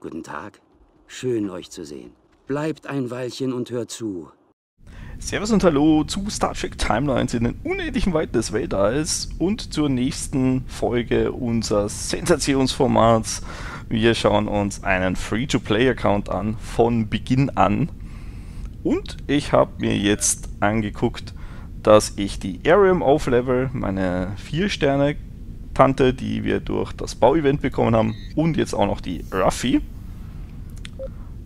Guten Tag. Schön, euch zu sehen. Bleibt ein Weilchen und hört zu. Servus und Hallo zu Star Trek Timelines in den unendlichen Weiten des Weltalls und zur nächsten Folge unseres Sensationsformats. Wir schauen uns einen Free-to-Play-Account an, von Beginn an. Und ich habe mir jetzt angeguckt, dass ich die Arium auflevel, meine 4-Sterne-Tante, die wir durch das Bauevent bekommen haben, und jetzt auch noch die Ruffy.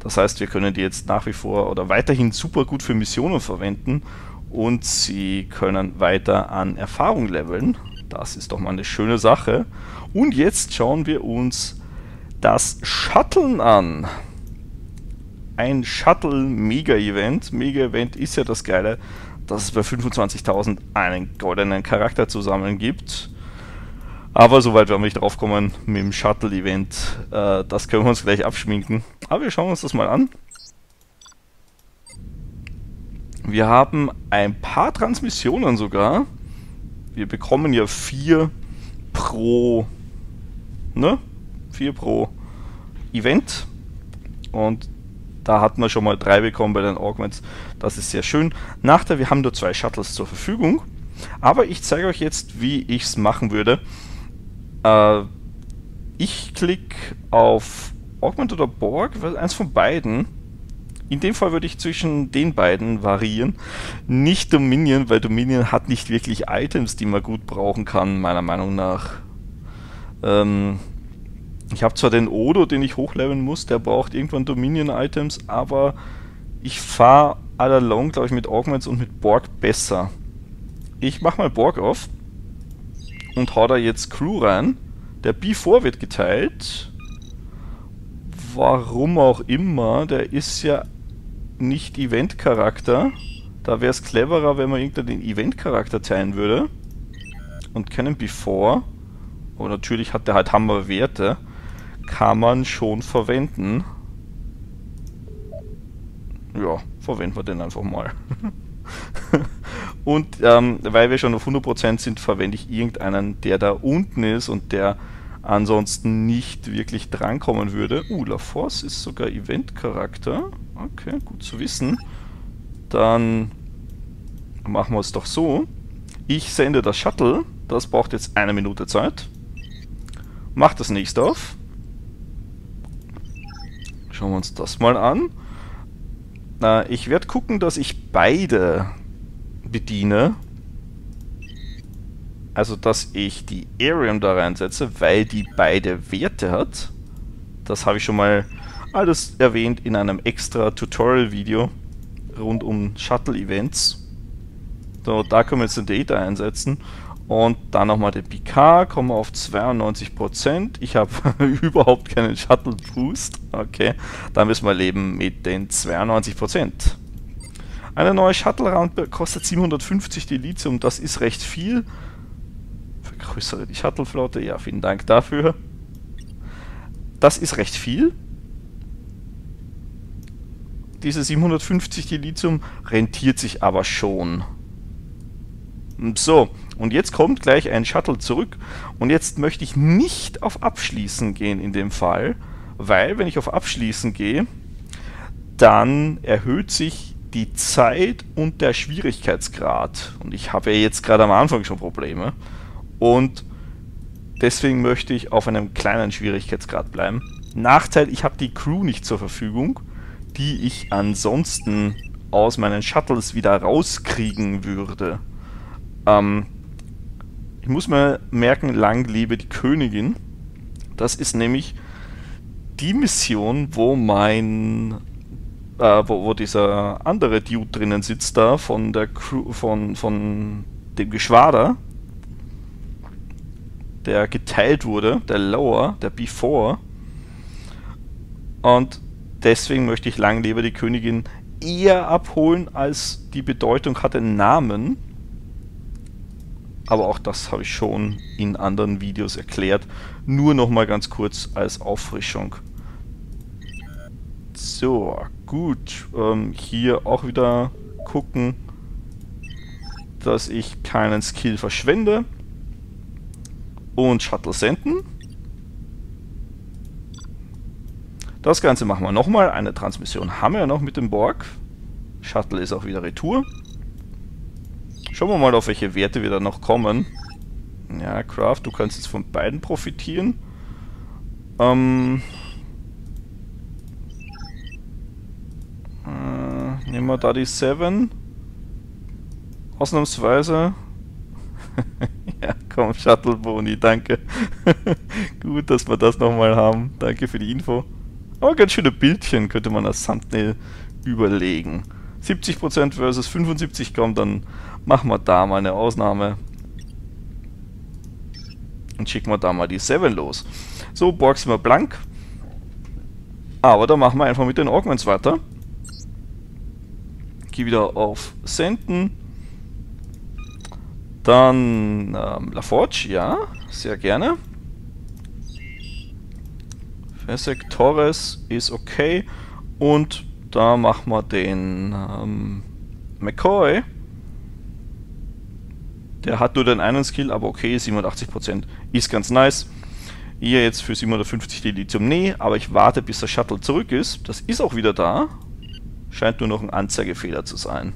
Das heißt, wir können die jetzt nach wie vor oder weiterhin super gut für Missionen verwenden und sie können weiter an Erfahrung leveln. Das ist doch mal eine schöne Sache. Und jetzt schauen wir uns das Shuttlen an. Ein Shuttle-Mega-Event. Mega-Event ist ja das Geile, dass es bei 25.000 einen goldenen Charakter zu sammeln gibt. Aber soweit werden wir nicht drauf kommen mit dem Shuttle-Event. Äh, das können wir uns gleich abschminken. Aber wir schauen uns das mal an. Wir haben ein paar Transmissionen sogar. Wir bekommen ja vier pro, ne? Vier pro Event. Und da hatten wir schon mal drei bekommen bei den Augments. Das ist sehr schön. Nachteil, wir haben nur zwei Shuttles zur Verfügung. Aber ich zeige euch jetzt, wie ich es machen würde. Äh, ich klicke auf Augment oder Borg, eins von beiden. In dem Fall würde ich zwischen den beiden variieren. Nicht Dominion, weil Dominion hat nicht wirklich Items, die man gut brauchen kann, meiner Meinung nach. Ähm, ich habe zwar den Odo, den ich hochleveln muss, der braucht irgendwann Dominion-Items, aber ich fahre all along, glaube ich, mit Augments und mit Borg besser. Ich mache mal Borg auf und hau da jetzt Crew rein. Der B4 wird geteilt. Warum auch immer. Der ist ja nicht Event-Charakter. Da wäre es cleverer, wenn man irgendeinen Event-Charakter teilen würde. Und keinen Before. Aber natürlich hat der halt Hammerwerte. Kann man schon verwenden. Ja, verwenden wir den einfach mal. Und ähm, weil wir schon auf 100% sind, verwende ich irgendeinen, der da unten ist und der ansonsten nicht wirklich drankommen würde. Uh, La Force ist sogar Event-Charakter. Okay, gut zu wissen. Dann machen wir es doch so. Ich sende das Shuttle. Das braucht jetzt eine Minute Zeit. Mach das nächste auf. Schauen wir uns das mal an. Äh, ich werde gucken, dass ich beide bediene. Also, dass ich die Arium da reinsetze, weil die beide Werte hat. Das habe ich schon mal alles erwähnt in einem extra Tutorial-Video rund um Shuttle-Events. So, da können wir jetzt den Data einsetzen. Und dann nochmal den PK, kommen wir auf 92%. Ich habe überhaupt keinen Shuttle Boost. Okay, dann müssen wir leben mit den 92%. Eine neue Shuttle Round kostet 750 Dilithium, das ist recht viel. Vergrößere die Shuttle-Flotte, ja, vielen Dank dafür. Das ist recht viel. Diese 750 Dilithium rentiert sich aber schon. So, und jetzt kommt gleich ein Shuttle zurück. Und jetzt möchte ich nicht auf Abschließen gehen in dem Fall, weil wenn ich auf Abschließen gehe, dann erhöht sich die Zeit und der Schwierigkeitsgrad. Und ich habe ja jetzt gerade am Anfang schon Probleme. Und deswegen möchte ich auf einem kleinen Schwierigkeitsgrad bleiben. Nachteil, ich habe die Crew nicht zur Verfügung, die ich ansonsten aus meinen Shuttles wieder rauskriegen würde. Ähm, ich muss mir merken, lang lebe die Königin. Das ist nämlich die Mission, wo mein äh, wo, wo dieser andere Dude drinnen sitzt da von der Crew, von, von dem Geschwader, der geteilt wurde, der Lower, der Before. Und deswegen möchte ich lang lebe die Königin eher abholen, als die Bedeutung hat den Namen. Aber auch das habe ich schon in anderen Videos erklärt. Nur nochmal ganz kurz als Auffrischung. So, gut. Ähm, hier auch wieder gucken, dass ich keinen Skill verschwende. Und Shuttle senden. Das Ganze machen wir nochmal. Eine Transmission haben wir ja noch mit dem Borg. Shuttle ist auch wieder Retour. Schauen wir mal, auf welche Werte wir da noch kommen. Ja, Craft, du kannst jetzt von beiden profitieren. Ähm... Äh, nehmen wir da die 7. Ausnahmsweise. ja, komm, Shuttle Boni, danke. Gut, dass wir das nochmal haben. Danke für die Info. Aber ganz schöne Bildchen könnte man als Thumbnail überlegen. 70% versus 75 kommt, dann machen wir da mal eine Ausnahme. Und schicken wir da mal die 7 los. So, Borg sind wir blank. Aber da machen wir einfach mit den Augments weiter. Geh wieder auf Senden. Dann ähm, LaForge, ja, sehr gerne. Fesek Torres ist okay. Und da machen wir den ähm, McCoy. Der hat nur den einen Skill, aber okay, 87% ist ganz nice. Hier jetzt für 750 die Lithium, nee, aber ich warte bis der Shuttle zurück ist. Das ist auch wieder da. Scheint nur noch ein Anzeigefehler zu sein.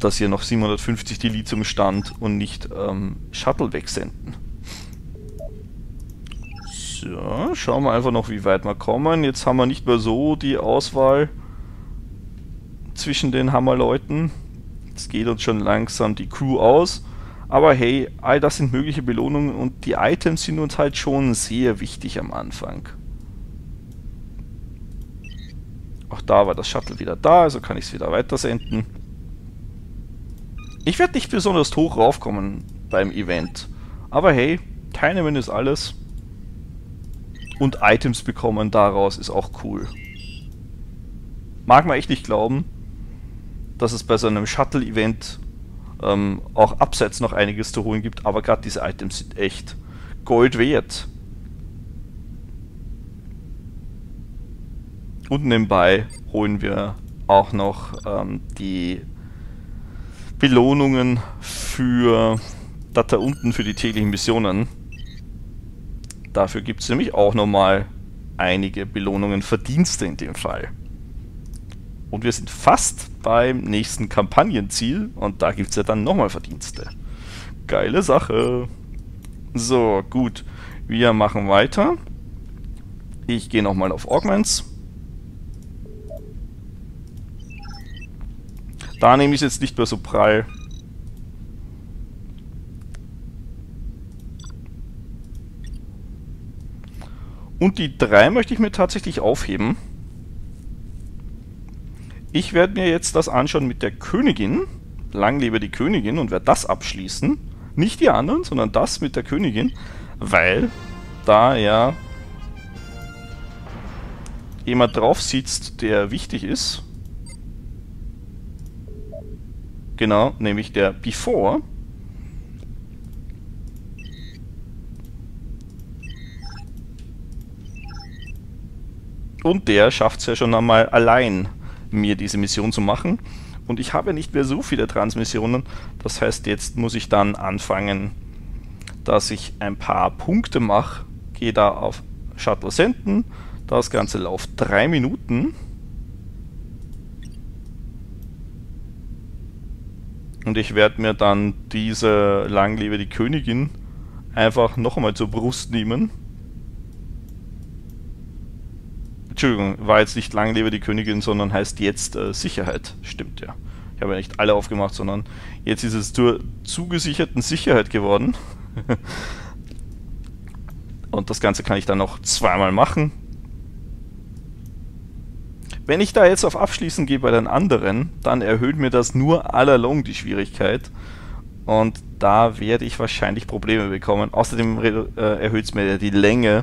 Dass hier noch 750 die Lithium stand und nicht ähm, Shuttle wegsenden. So, schauen wir einfach noch, wie weit wir kommen. Jetzt haben wir nicht mehr so die Auswahl zwischen den Hammerleuten. Jetzt geht uns schon langsam die Crew aus. Aber hey, all das sind mögliche Belohnungen und die Items sind uns halt schon sehr wichtig am Anfang. Auch da war das Shuttle wieder da, also kann ich es wieder weitersenden. Ich werde nicht besonders hoch raufkommen beim Event. Aber hey, teilnehmen ist alles und Items bekommen daraus ist auch cool. Mag man echt nicht glauben, dass es bei so einem Shuttle-Event ähm, auch abseits noch einiges zu holen gibt, aber gerade diese Items sind echt Gold wert. Und nebenbei holen wir auch noch ähm, die Belohnungen für das da unten für die täglichen Missionen. Dafür gibt es nämlich auch nochmal einige Belohnungen, Verdienste in dem Fall. Und wir sind fast beim nächsten Kampagnenziel und da gibt es ja dann nochmal Verdienste. Geile Sache. So, gut. Wir machen weiter. Ich gehe nochmal auf Augments. Da nehme ich es jetzt nicht mehr so prall. Und die drei möchte ich mir tatsächlich aufheben. Ich werde mir jetzt das anschauen mit der Königin. Lang lebe die Königin und werde das abschließen. Nicht die anderen, sondern das mit der Königin. Weil da ja jemand drauf sitzt, der wichtig ist. Genau, nämlich der Before. Und der schafft es ja schon einmal allein, mir diese Mission zu machen. Und ich habe nicht mehr so viele Transmissionen. Das heißt, jetzt muss ich dann anfangen, dass ich ein paar Punkte mache. Gehe da auf Shuttle senden. Das Ganze läuft drei Minuten. Und ich werde mir dann diese Langlebe die Königin einfach noch einmal zur Brust nehmen Entschuldigung, war jetzt nicht Lang lebe die Königin, sondern heißt jetzt äh, Sicherheit. Stimmt ja. Ich habe ja nicht alle aufgemacht, sondern jetzt ist es zur zugesicherten Sicherheit geworden. Und das Ganze kann ich dann noch zweimal machen. Wenn ich da jetzt auf Abschließen gehe bei den anderen, dann erhöht mir das nur allalong die Schwierigkeit. Und da werde ich wahrscheinlich Probleme bekommen. Außerdem äh, erhöht es mir die Länge,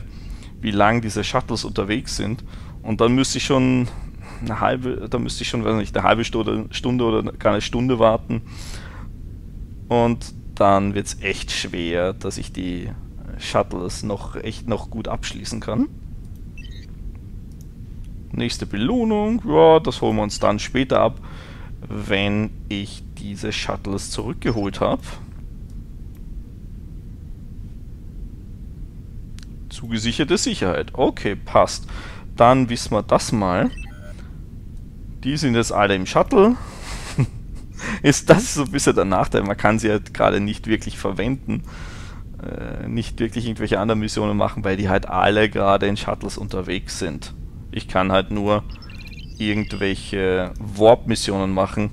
wie lang diese Shuttles unterwegs sind. Und dann müsste ich schon eine halbe, da müsste ich schon, weiß nicht, eine halbe Stunde, Stunde oder gar eine Stunde warten. Und dann wird es echt schwer, dass ich die Shuttles noch echt noch gut abschließen kann. Nächste Belohnung, ja, das holen wir uns dann später ab, wenn ich diese Shuttles zurückgeholt habe. Zugesicherte Sicherheit. Okay, passt. Dann wissen wir das mal. Die sind jetzt alle im Shuttle. ist das so ein bisschen der Nachteil. Man kann sie halt gerade nicht wirklich verwenden. Äh, nicht wirklich irgendwelche anderen Missionen machen, weil die halt alle gerade in Shuttles unterwegs sind. Ich kann halt nur irgendwelche Warp-Missionen machen,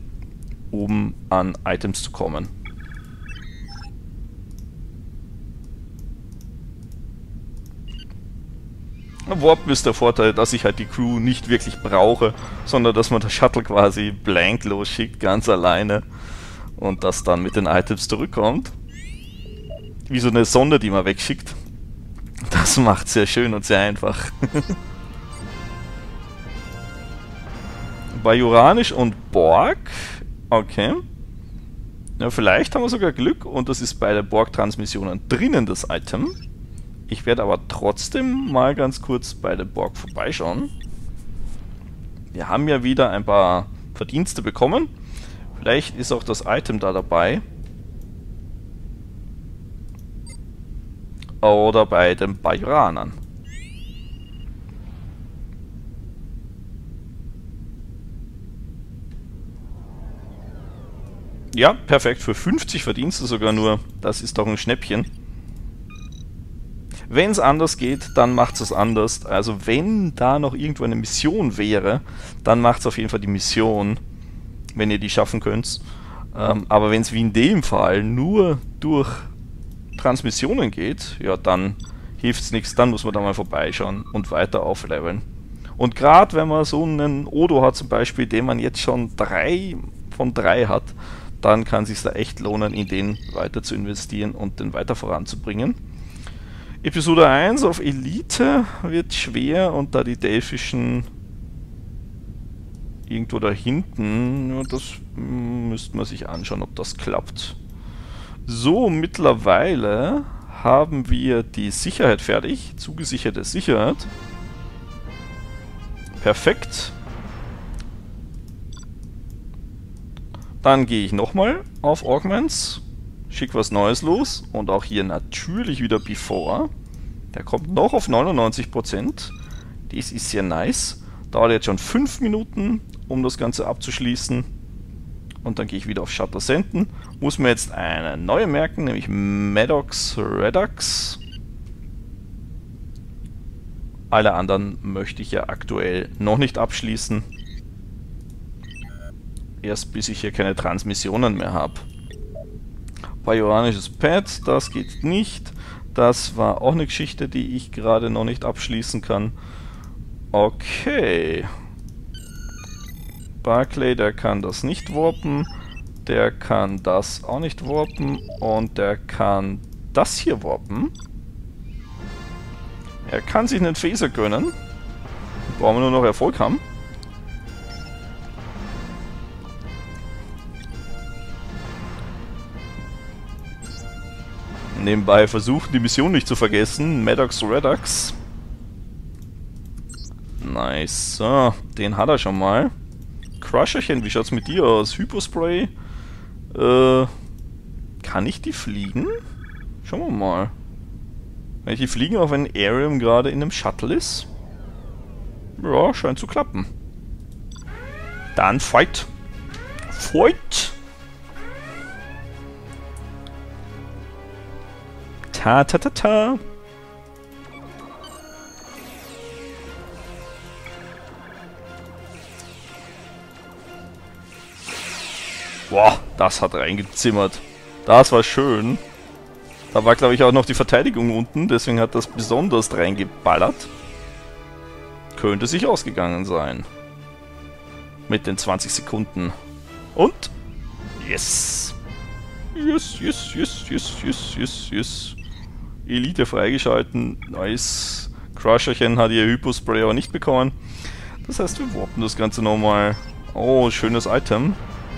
um an Items zu kommen. Warp ist der Vorteil, dass ich halt die Crew nicht wirklich brauche, sondern dass man das Shuttle quasi blank losschickt, ganz alleine und das dann mit den Items zurückkommt. Wie so eine Sonde, die man wegschickt. Das macht sehr schön und sehr einfach. Bajoranisch und Borg. Okay. Ja, vielleicht haben wir sogar Glück und das ist bei den Borg-Transmissionen drinnen, das Item. Ich werde aber trotzdem mal ganz kurz bei der Borg vorbeischauen. Wir haben ja wieder ein paar Verdienste bekommen. Vielleicht ist auch das Item da dabei. Oder bei den Bajoranern. Ja, perfekt. Für 50 Verdienste sogar nur. Das ist doch ein Schnäppchen. Wenn es anders geht, dann macht es anders. Also wenn da noch irgendwo eine Mission wäre, dann macht es auf jeden Fall die Mission, wenn ihr die schaffen könnt. Ähm, aber wenn es wie in dem Fall nur durch Transmissionen geht, ja dann hilft es nichts, dann muss man da mal vorbeischauen und weiter aufleveln. Und gerade wenn man so einen Odo hat zum Beispiel, den man jetzt schon drei von drei hat, dann kann es sich da echt lohnen, in den weiter zu investieren und den weiter voranzubringen. Episode 1 auf Elite wird schwer und da die delphischen irgendwo da hinten, das müsste man sich anschauen, ob das klappt. So, mittlerweile haben wir die Sicherheit fertig, zugesicherte Sicherheit. Perfekt. Dann gehe ich nochmal auf Augments schick was Neues los und auch hier natürlich wieder Before. Der kommt noch auf 99%. Dies ist sehr nice. Dauert jetzt schon 5 Minuten, um das Ganze abzuschließen. Und dann gehe ich wieder auf Shutter senden. Muss mir jetzt eine neue merken, nämlich Maddox Redux. Alle anderen möchte ich ja aktuell noch nicht abschließen. Erst bis ich hier keine Transmissionen mehr habe. Bajoranisches Pad, das geht nicht. Das war auch eine Geschichte, die ich gerade noch nicht abschließen kann. Okay. Barclay, der kann das nicht warpen. Der kann das auch nicht warpen. Und der kann das hier warpen. Er kann sich einen Phaser gönnen. Brauchen wir nur noch Erfolg haben. Nebenbei versuchen, die Mission nicht zu vergessen. Maddox Redux. Nice. So, den hat er schon mal. Crusherchen, wie schaut's mit dir aus? Hypospray. Äh, kann ich die fliegen? Schauen wir mal. Kann ich die fliegen, auch wenn Arium gerade in einem Shuttle ist? Ja, scheint zu klappen. Dann Fight. Fight! Ta ta ta ta. Boah, das hat reingezimmert. Das war schön. Da war, glaube ich, auch noch die Verteidigung unten, deswegen hat das besonders reingeballert. Könnte sich ausgegangen sein. Mit den 20 Sekunden. Und? Yes! Yes, yes, yes, yes, yes, yes, yes. Elite freigeschalten. Nice. Crusherchen hat ihr Hypospray aber nicht bekommen. Das heißt, wir warpen das Ganze nochmal. Oh, schönes Item.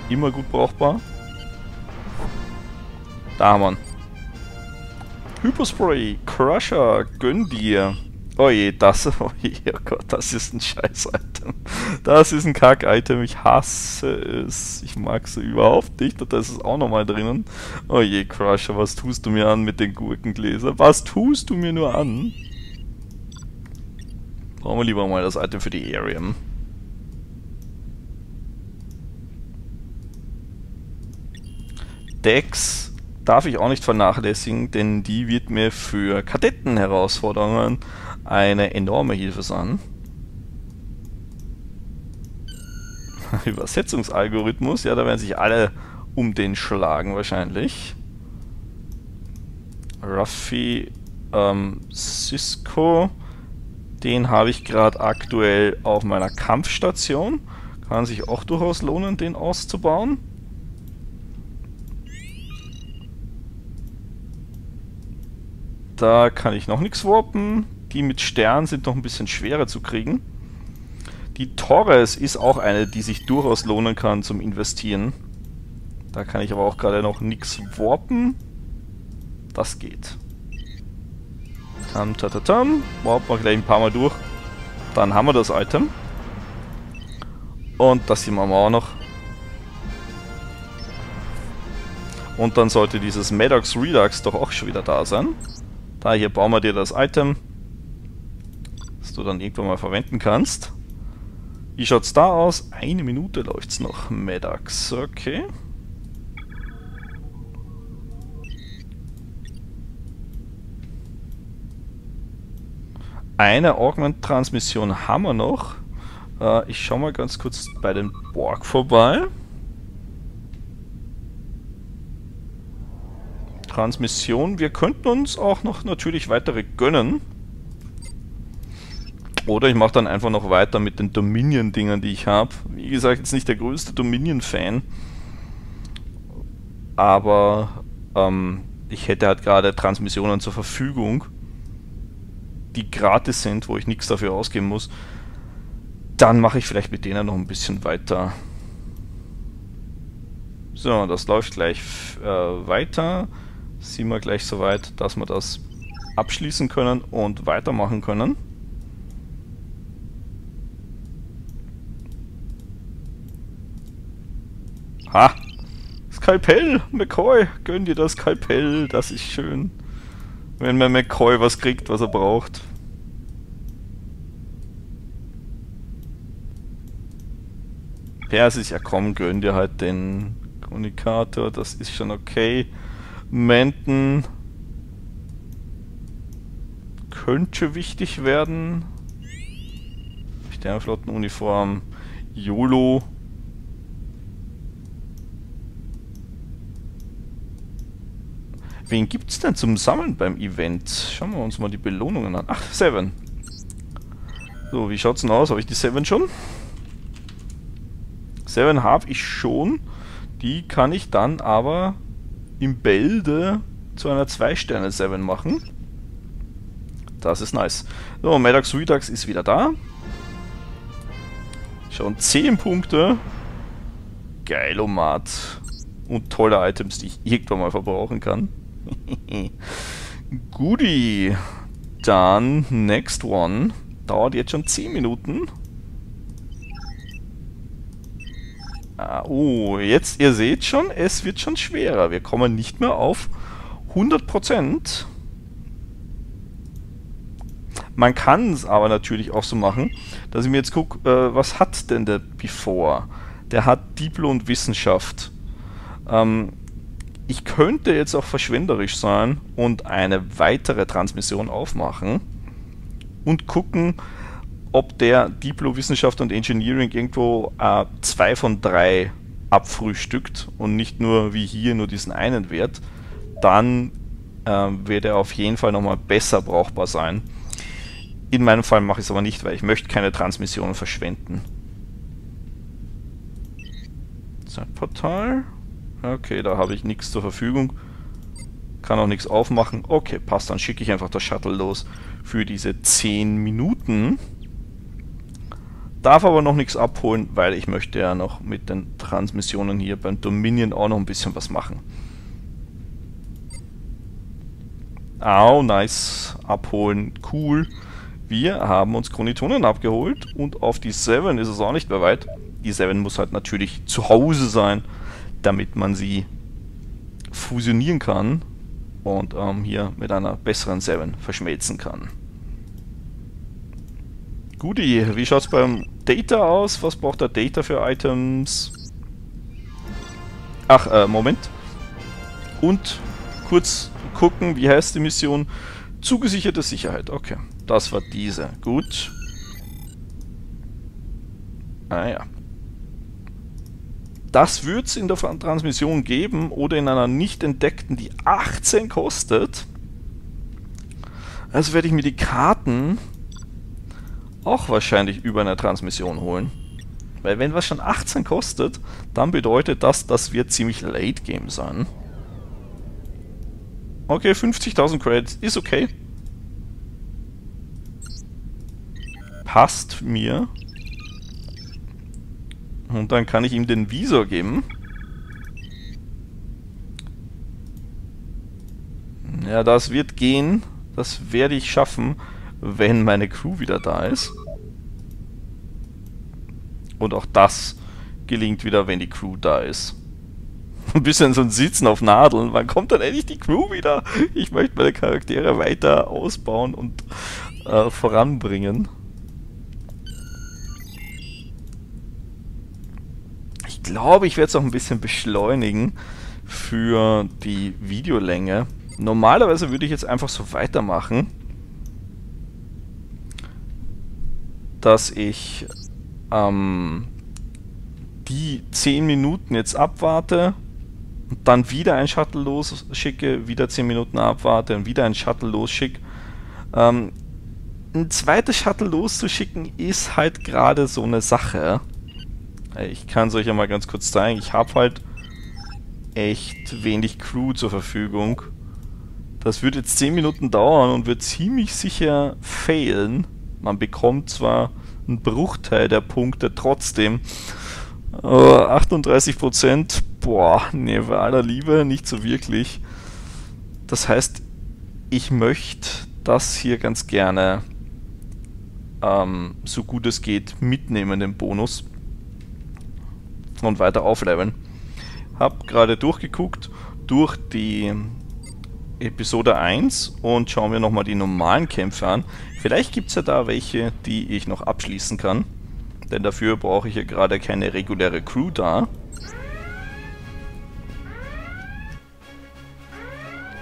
Immer gut brauchbar. Da ihn. Hypospray, Crusher, gönn dir. Oh je, das, oh je, oh Gott, das ist ein Scheiß-Item. Das ist ein Kack-Item, ich hasse es. Ich mag es überhaupt nicht und das ist auch nochmal drinnen. Oh je, Crusher, was tust du mir an mit den Gurkengläsern? Was tust du mir nur an? Brauchen wir lieber mal das Item für die Arium. Dex darf ich auch nicht vernachlässigen, denn die wird mir für Kadettenherausforderungen eine enorme Hilfe sein. Übersetzungsalgorithmus, ja, da werden sich alle um den schlagen wahrscheinlich. Ruffy, ähm, Cisco, den habe ich gerade aktuell auf meiner Kampfstation. Kann sich auch durchaus lohnen, den auszubauen. Da kann ich noch nichts warpen. Die mit Stern sind noch ein bisschen schwerer zu kriegen. Die Torres ist auch eine, die sich durchaus lohnen kann zum Investieren. Da kann ich aber auch gerade noch nichts warpen. Das geht. Tam, ta, ta, tam. Warpen wir gleich ein paar Mal durch. Dann haben wir das Item. Und das hier machen wir auch noch. Und dann sollte dieses Maddox Redux doch auch schon wieder da sein. Da, hier bauen wir dir das Item, das du dann irgendwann mal verwenden kannst. Wie schaut's da aus? Eine Minute läuft's noch. Medax, okay. Eine Augment-Transmission haben wir noch. Äh, ich schau mal ganz kurz bei den Borg vorbei. Transmission. Wir könnten uns auch noch natürlich weitere gönnen. Oder ich mache dann einfach noch weiter mit den Dominion-Dingern, die ich habe. Wie gesagt, jetzt nicht der größte Dominion-Fan. Aber ähm, ich hätte halt gerade Transmissionen zur Verfügung, die gratis sind, wo ich nichts dafür ausgeben muss. Dann mache ich vielleicht mit denen noch ein bisschen weiter. So, das läuft gleich äh, weiter sind wir gleich so weit, dass wir das abschließen können und weitermachen können. Ha! Skalpell! McCoy! Gönn dir das Skalpell, das ist schön. Wenn man McCoy was kriegt, was er braucht. Persis, ja komm, gönn dir halt den Kommunikator, das ist schon okay. Menten könnte wichtig werden. Sternflottenuniform, YOLO. Wen gibt es denn zum Sammeln beim Event? Schauen wir uns mal die Belohnungen an. Ach, Seven. So, wie schaut's denn aus? Habe ich die Seven schon? Seven habe ich schon. Die kann ich dann aber im Bälde zu einer 2-Sterne-7 machen. Das ist nice. So, Maddox Redux ist wieder da. Schon 10 Punkte. Geilomat. Und tolle Items, die ich irgendwann mal verbrauchen kann. Goodie. Dann, next one. Dauert jetzt schon 10 Minuten. Ah, oh, jetzt, ihr seht schon, es wird schon schwerer. Wir kommen nicht mehr auf 100%. Man kann es aber natürlich auch so machen, dass ich mir jetzt gucke, äh, was hat denn der Before? Der hat Diplo und Wissenschaft. Ähm, ich könnte jetzt auch verschwenderisch sein und eine weitere Transmission aufmachen und gucken, ob der Diplo-Wissenschaft und Engineering irgendwo äh, zwei von drei abfrühstückt und nicht nur wie hier nur diesen einen Wert, dann äh, wird er auf jeden Fall nochmal besser brauchbar sein. In meinem Fall mache ich es aber nicht, weil ich möchte keine Transmissionen verschwenden. Zeitportal. Okay, da habe ich nichts zur Verfügung. Kann auch nichts aufmachen. Okay, passt, dann schicke ich einfach das Shuttle los für diese 10 Minuten. Darf aber noch nichts abholen, weil ich möchte ja noch mit den Transmissionen hier beim Dominion auch noch ein bisschen was machen. Au, nice. Abholen, cool. Wir haben uns Chronitonen abgeholt und auf die 7 ist es auch nicht mehr weit. Die 7 muss halt natürlich zu Hause sein, damit man sie fusionieren kann und ähm, hier mit einer besseren 7 verschmelzen kann. Guti, wie schaut es beim Data aus? Was braucht der Data für Items? Ach, äh, Moment. Und kurz gucken, wie heißt die Mission? Zugesicherte Sicherheit. Okay, das war diese. Gut. Ah ja. Das wird es in der Transmission geben oder in einer nicht entdeckten, die 18 kostet. Also werde ich mir die Karten auch wahrscheinlich über eine Transmission holen. Weil wenn was schon 18 kostet, dann bedeutet das, das wird ziemlich Late Game sein. Okay, 50.000 Credits ist okay. Passt mir. Und dann kann ich ihm den Visor geben. Ja, das wird gehen. Das werde ich schaffen, wenn meine Crew wieder da ist. Und auch das gelingt wieder, wenn die Crew da ist. Ein bisschen so ein Sitzen auf Nadeln. Wann kommt dann endlich die Crew wieder? Ich möchte meine Charaktere weiter ausbauen und äh, voranbringen. Glaube, ich werde es auch ein bisschen beschleunigen für die Videolänge. Normalerweise würde ich jetzt einfach so weitermachen, dass ich ähm, die 10 Minuten jetzt abwarte und dann wieder ein Shuttle losschicke, wieder 10 Minuten abwarte und wieder ein Shuttle losschicke. Ähm, ein zweites Shuttle loszuschicken ist halt gerade so eine Sache. Ich kann es euch ja mal ganz kurz zeigen. Ich habe halt echt wenig Crew zur Verfügung. Das wird jetzt 10 Minuten dauern und wird ziemlich sicher failen. Man bekommt zwar einen Bruchteil der Punkte trotzdem. Aber 38% boah, nee, bei aller Liebe nicht so wirklich. Das heißt, ich möchte das hier ganz gerne ähm, so gut es geht mitnehmen, den Bonus. Und weiter aufleveln. Hab gerade durchgeguckt durch die Episode 1 und schauen wir nochmal die normalen Kämpfe an. Vielleicht gibt es ja da welche, die ich noch abschließen kann. Denn dafür brauche ich ja gerade keine reguläre Crew da.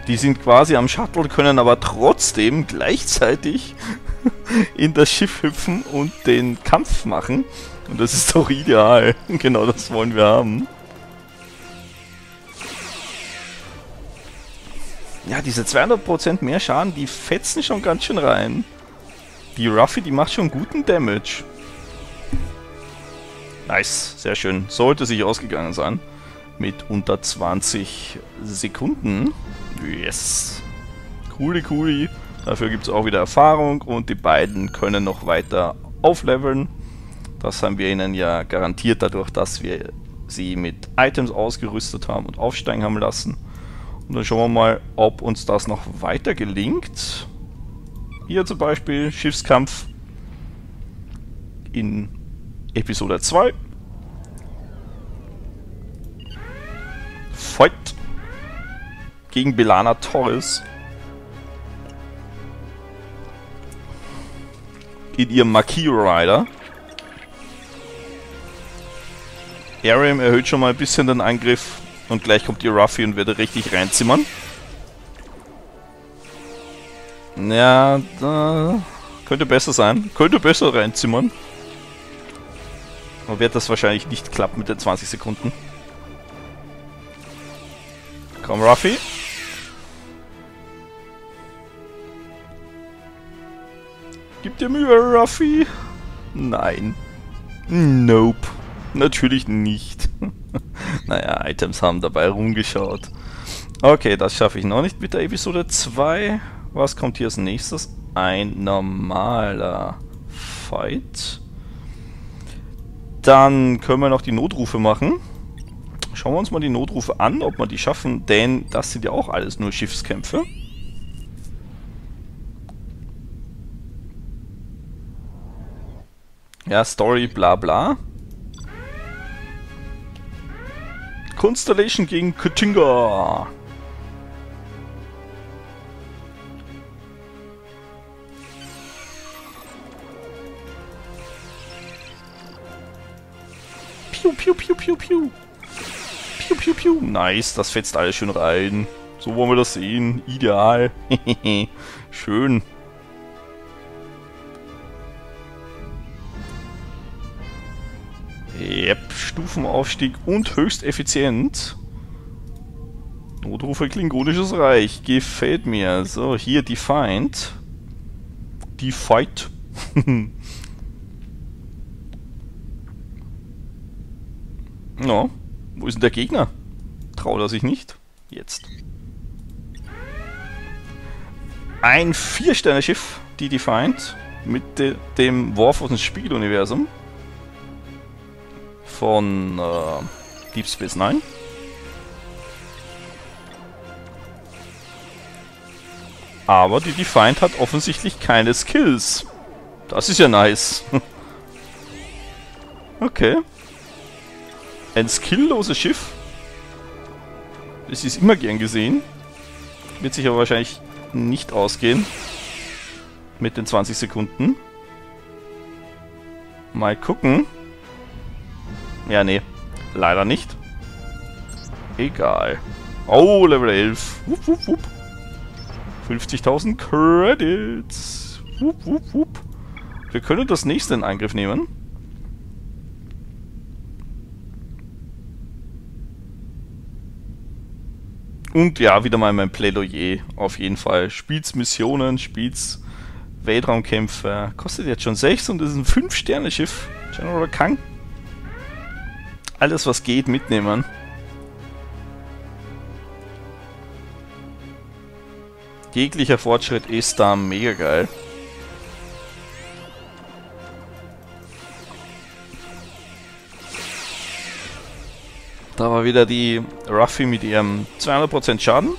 Die sind quasi am Shuttle, können aber trotzdem gleichzeitig in das Schiff hüpfen und den Kampf machen. Und das ist doch ideal. genau das wollen wir haben. Ja, diese 200% mehr Schaden, die fetzen schon ganz schön rein. Die Ruffy, die macht schon guten Damage. Nice, sehr schön. Sollte sich ausgegangen sein. Mit unter 20 Sekunden. Yes. Cooli, cooli. Dafür gibt es auch wieder Erfahrung und die beiden können noch weiter aufleveln. Das haben wir ihnen ja garantiert dadurch, dass wir sie mit Items ausgerüstet haben und aufsteigen haben lassen. Und dann schauen wir mal, ob uns das noch weiter gelingt. Hier zum Beispiel Schiffskampf in Episode 2. Fight gegen Belana Torres. In ihrem Marquis Rider. Aram erhöht schon mal ein bisschen den Angriff und gleich kommt die Ruffy und wird richtig reinzimmern. Ja, da könnte besser sein. Könnte besser reinzimmern. Aber wird das wahrscheinlich nicht klappen mit den 20 Sekunden. Komm, Ruffy. Gib dir Mühe, Ruffy. Nein. Nope. Natürlich nicht. naja, Items haben dabei rumgeschaut. Okay, das schaffe ich noch nicht mit der Episode 2. Was kommt hier als nächstes? Ein normaler Fight. Dann können wir noch die Notrufe machen. Schauen wir uns mal die Notrufe an, ob wir die schaffen, denn das sind ja auch alles nur Schiffskämpfe. Ja, Story, bla bla. Constellation gegen Köttinger. Piu, piu, piu, piu, piu. Piu, piu, piu. Nice, das fetzt alles schön rein. So wollen wir das sehen. Ideal. Schön. Yep, Stufenaufstieg und höchst effizient. Notrufe Klingonisches Reich. Gefällt mir. So, hier Defined. Defight. ja, wo ist denn der Gegner? Traut er sich nicht? Jetzt. Ein Vier-Sterne-Schiff, die Defiant, mit de dem Worf aus dem Spiegeluniversum von äh, Deep Space Nine. Aber die Defiant hat offensichtlich keine Skills. Das ist ja nice. okay. Ein skillloses Schiff. Das ist immer gern gesehen. Wird sich aber wahrscheinlich nicht ausgehen. Mit den 20 Sekunden. Mal gucken. Ja, nee. Leider nicht. Egal. Oh, Level 11. Wupp, wupp, wupp. 50.000 Credits. Wupp, wupp, wupp. Wir können das nächste in Angriff nehmen. Und ja, wieder mal mein Plädoyer. Auf jeden Fall. Spielt's Missionen, spielt's Weltraumkämpfe. Kostet jetzt schon 6 und ist ein 5-Sterne-Schiff. General Kang. Alles, was geht, mitnehmen. Jeglicher Fortschritt ist da mega geil. Da war wieder die Ruffy mit ihrem 200% Schaden.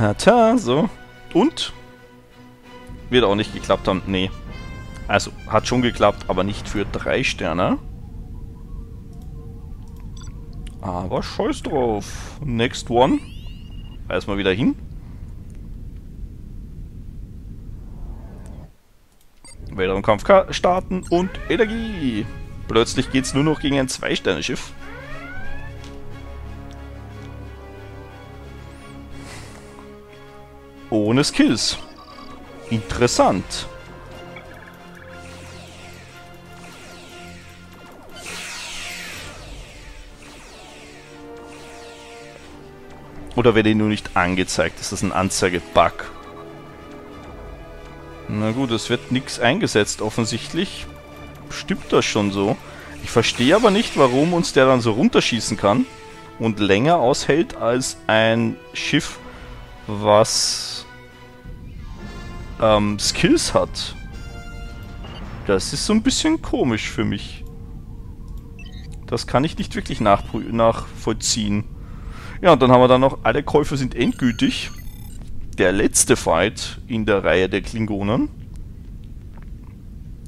Tata, so. Und? Wird auch nicht geklappt haben. Nee. Also, hat schon geklappt, aber nicht für drei Sterne. Aber scheiß drauf. Next one. Erstmal wieder hin. Weltraumkampf starten und Energie. Plötzlich geht es nur noch gegen ein Zwei-Sterne-Schiff. Ohne Skills. Interessant. Oder werde ich nur nicht angezeigt? Ist das ein Anzeige-Bug? Na gut, es wird nichts eingesetzt offensichtlich. Stimmt das schon so? Ich verstehe aber nicht, warum uns der dann so runterschießen kann und länger aushält als ein Schiff, was ähm, Skills hat. Das ist so ein bisschen komisch für mich. Das kann ich nicht wirklich nachvollziehen. Ja, und dann haben wir dann noch, alle Käufe sind endgültig. Der letzte Fight in der Reihe der Klingonen.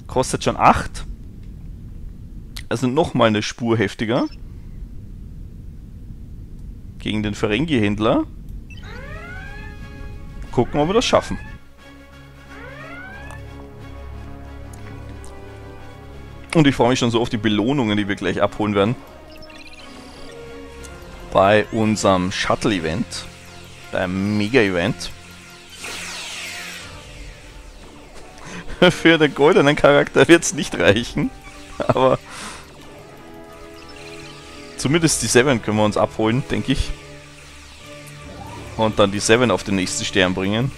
Kostet schon 8. Also nochmal eine Spur heftiger. Gegen den Ferengi-Händler. Gucken, ob wir das schaffen. Und ich freue mich schon so auf die Belohnungen, die wir gleich abholen werden. Bei unserem Shuttle-Event. Beim Mega-Event. Für den goldenen Charakter wird es nicht reichen. Aber zumindest die Seven können wir uns abholen, denke ich. Und dann die Seven auf den nächsten Stern bringen.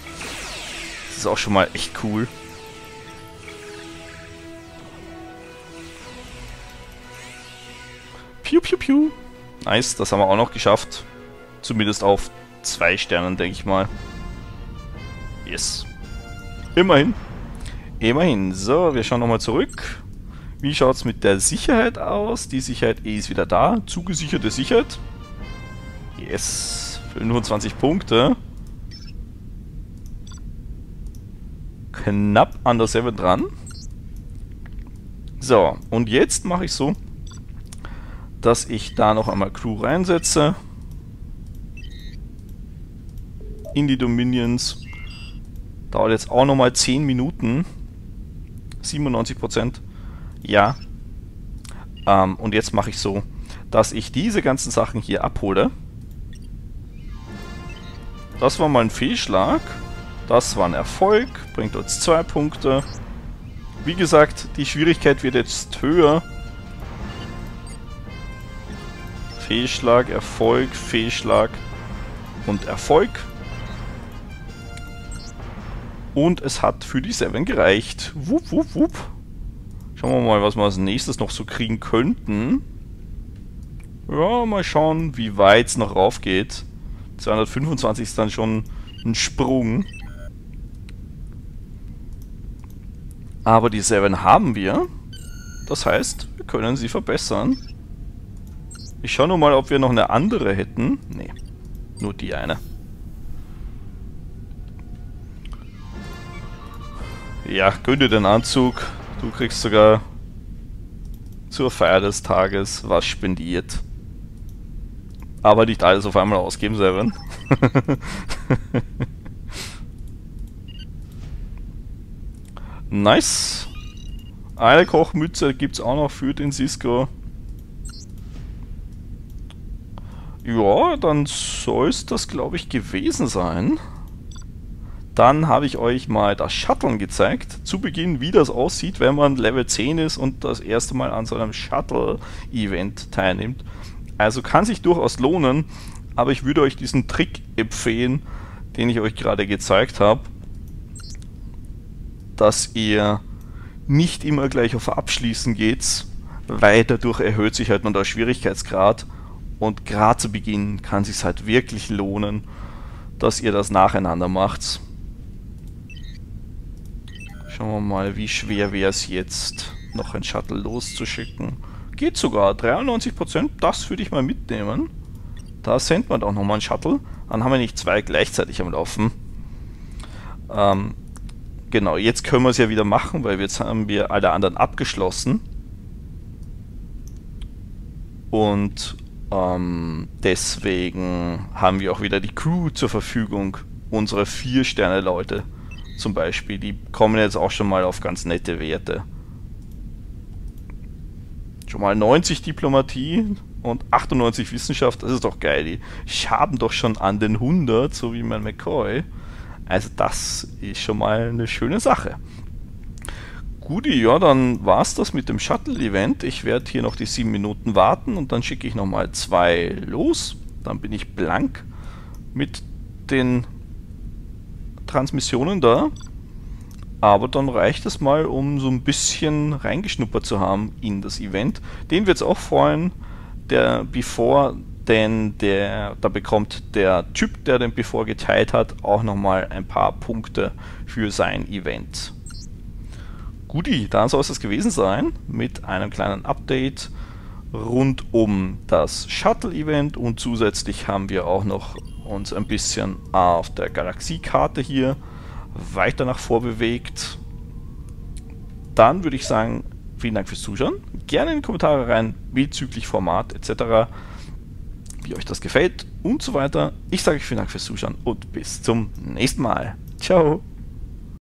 Das ist auch schon mal echt cool. Piu, piu, piu. Nice, das haben wir auch noch geschafft. Zumindest auf zwei Sternen, denke ich mal. Yes. Immerhin. Immerhin. So, wir schauen nochmal zurück. Wie schaut es mit der Sicherheit aus? Die Sicherheit ist wieder da. Zugesicherte Sicherheit. Yes. 25 Punkte. Knapp an der 7 dran. So, und jetzt mache ich so, dass ich da noch einmal Crew reinsetze. In die Dominions. Dauert jetzt auch nochmal 10 Minuten. 97%. Ja. Ähm, und jetzt mache ich so, dass ich diese ganzen Sachen hier abhole. Das war mal ein Fehlschlag. Das war ein Erfolg. Bringt uns zwei Punkte. Wie gesagt, die Schwierigkeit wird jetzt höher. Fehlschlag, Erfolg, Fehlschlag und Erfolg. Und es hat für die 7 gereicht. Wupp, wupp, wupp. Schauen wir mal, was wir als nächstes noch so kriegen könnten. Ja, mal schauen, wie weit es noch rauf geht. 225 ist dann schon ein Sprung. Aber die 7 haben wir. Das heißt, wir können sie verbessern. Ich schaue nur mal, ob wir noch eine andere hätten. Nee, nur die eine. Ja, gönn dir den Anzug. Du kriegst sogar zur Feier des Tages was spendiert. Aber nicht alles auf einmal ausgeben, Seven. nice. Eine Kochmütze gibt es auch noch für den Cisco. Ja, dann soll es das, glaube ich, gewesen sein. Dann habe ich euch mal das Shuttlen gezeigt. Zu Beginn, wie das aussieht, wenn man Level 10 ist und das erste Mal an so einem Shuttle-Event teilnimmt. Also kann sich durchaus lohnen, aber ich würde euch diesen Trick empfehlen, den ich euch gerade gezeigt habe, dass ihr nicht immer gleich auf Abschließen geht, weil dadurch erhöht sich halt nur der Schwierigkeitsgrad und gerade zu Beginn kann es sich halt wirklich lohnen, dass ihr das nacheinander macht. Schauen wir mal, wie schwer wäre es jetzt, noch ein Shuttle loszuschicken. Geht sogar, 93%, das würde ich mal mitnehmen. Da sendet man auch nochmal ein Shuttle. Dann haben wir nicht zwei gleichzeitig am Laufen. Ähm, genau, jetzt können wir es ja wieder machen, weil jetzt haben wir alle anderen abgeschlossen. Und ähm, deswegen haben wir auch wieder die Crew zur Verfügung. Unsere 4-Sterne-Leute zum Beispiel, die kommen jetzt auch schon mal auf ganz nette Werte. Schon mal 90 Diplomatie und 98 Wissenschaft, das ist doch geil. Die schaben doch schon an den 100, so wie mein McCoy. Also das ist schon mal eine schöne Sache. Guti, ja, dann war es das mit dem Shuttle-Event. Ich werde hier noch die 7 Minuten warten und dann schicke ich nochmal zwei los. Dann bin ich blank mit den Transmissionen da. Aber dann reicht es mal, um so ein bisschen reingeschnuppert zu haben in das Event. Den wird es auch freuen, der Before, denn der, da bekommt der Typ, der den Before geteilt hat, auch nochmal ein paar Punkte für sein Event. Guti, dann soll es das gewesen sein mit einem kleinen Update rund um das Shuttle-Event und zusätzlich haben wir auch noch uns ein bisschen auf der Galaxiekarte hier weiter nach vor bewegt. Dann würde ich sagen, vielen Dank fürs Zuschauen. Gerne in die Kommentare rein, bezüglich Format etc., wie euch das gefällt und so weiter. Ich sage euch vielen Dank fürs Zuschauen und bis zum nächsten Mal. Ciao.